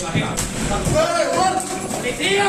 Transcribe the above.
¡Policía! ¡Policía!